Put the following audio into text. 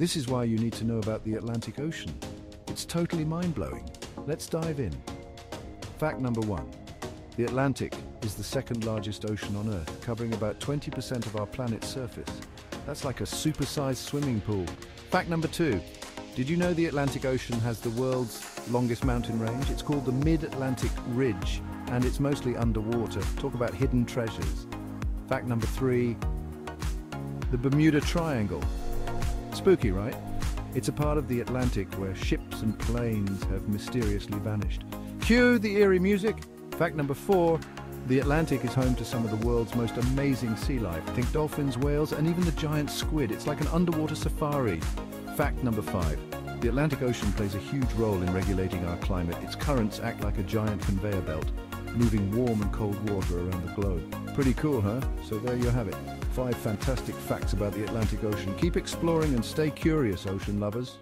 This is why you need to know about the Atlantic Ocean. It's totally mind-blowing. Let's dive in. Fact number one. The Atlantic is the second largest ocean on Earth, covering about 20% of our planet's surface. That's like a supersized swimming pool. Fact number two. Did you know the Atlantic Ocean has the world's longest mountain range? It's called the Mid-Atlantic Ridge, and it's mostly underwater. Talk about hidden treasures. Fact number three. The Bermuda Triangle. Spooky, right? It's a part of the Atlantic where ships and planes have mysteriously vanished. Cue the eerie music. Fact number four. The Atlantic is home to some of the world's most amazing sea life. Think dolphins, whales, and even the giant squid. It's like an underwater safari. Fact number five. The Atlantic Ocean plays a huge role in regulating our climate. Its currents act like a giant conveyor belt, moving warm and cold water around the globe. Pretty cool, huh? So there you have it. Five fantastic facts about the Atlantic Ocean. Keep exploring and stay curious, ocean lovers.